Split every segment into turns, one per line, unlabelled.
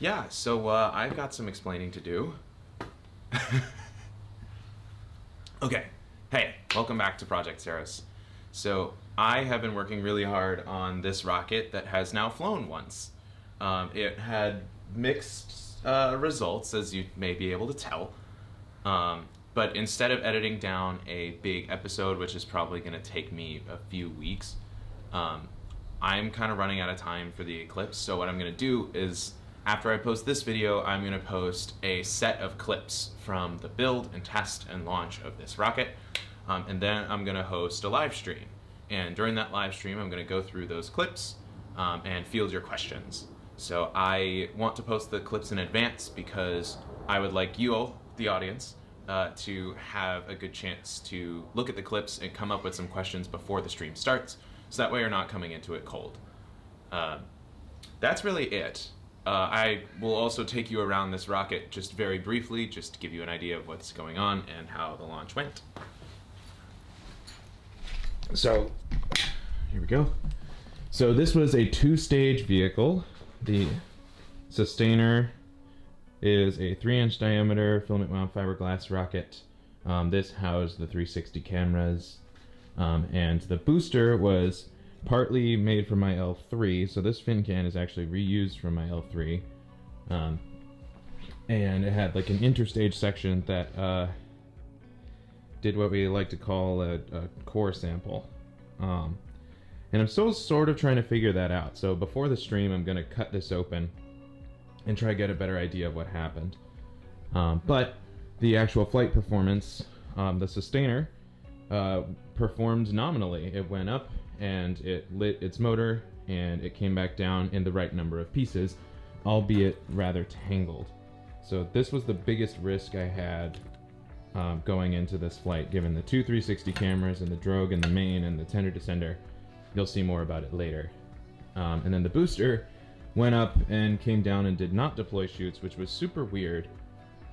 yeah, so uh, I've got some explaining to do. okay, hey, welcome back to Project SAROS. So I have been working really hard on this rocket that has now flown once. Um, it had mixed uh, results, as you may be able to tell. Um, but instead of editing down a big episode, which is probably going to take me a few weeks, um, I'm kind of running out of time for the Eclipse. So what I'm going to do is, after I post this video, I'm going to post a set of clips from the build and test and launch of this rocket. Um, and then I'm going to host a live stream. And during that live stream, I'm going to go through those clips um, and field your questions. So I want to post the clips in advance because I would like you all, the audience, uh, to have a good chance to look at the clips and come up with some questions before the stream starts, so that way you're not coming into it cold. Uh, that's really it. Uh, I will also take you around this rocket just very briefly, just to give you an idea of what's going on and how the launch went. So, here we go. So this was a two-stage vehicle. The sustainer is a three inch diameter filament wound fiberglass rocket. Um, this housed the 360 cameras. Um, and the booster was partly made from my L3, so this fin can is actually reused from my L3. Um, and it had like an interstage section that uh, did what we like to call a, a core sample. Um, and I'm still sort of trying to figure that out. So before the stream, I'm going to cut this open and try to get a better idea of what happened. Um, but the actual flight performance, um, the sustainer, uh, performed nominally. It went up and it lit its motor and it came back down in the right number of pieces, albeit rather tangled. So this was the biggest risk I had um, going into this flight, given the two 360 cameras and the drogue and the main and the tender descender. You'll see more about it later. Um, and then the booster went up and came down and did not deploy chutes, which was super weird.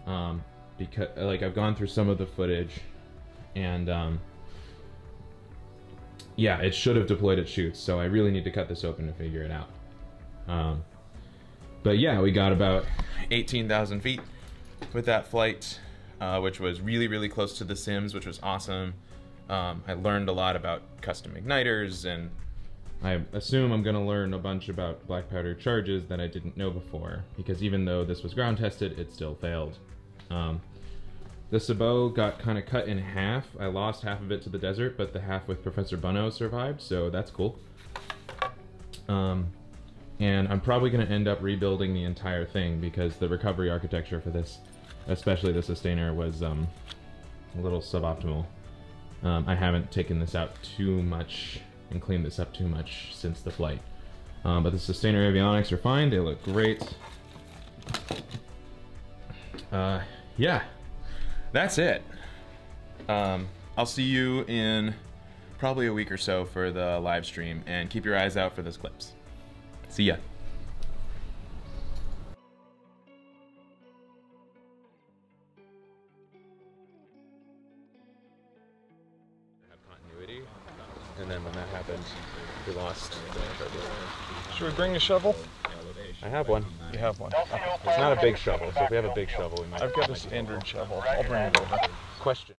Um, because like I've gone through some of the footage, and um, yeah, it should have deployed its chutes, So I really need to cut this open to figure it out. Um, but yeah, we got about 18,000 feet with that flight, uh, which was really really close to the sims, which was awesome. Um, I learned a lot about custom igniters and I assume I'm going to learn a bunch about black powder charges that I didn't know before, because even though this was ground tested, it still failed. Um, the sabot got kind of cut in half. I lost half of it to the desert, but the half with Professor Bunno survived, so that's cool. Um, and I'm probably going to end up rebuilding the entire thing because the recovery architecture for this, especially the sustainer, was um, a little suboptimal. Um, I haven't taken this out too much and cleaned this up too much since the flight. Um, but the sustainer avionics are fine. They look great. Uh, yeah, that's it. Um, I'll see you in probably a week or so for the live stream, and keep your eyes out for those clips. See ya. continuity, and then when that happened, we lost
Should we bring a shovel?
I have one.
You have one.
It's not a big shovel, so if we have a big shovel, we might.
I've got a standard shovel. I'll bring it over.
Question.